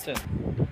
soon.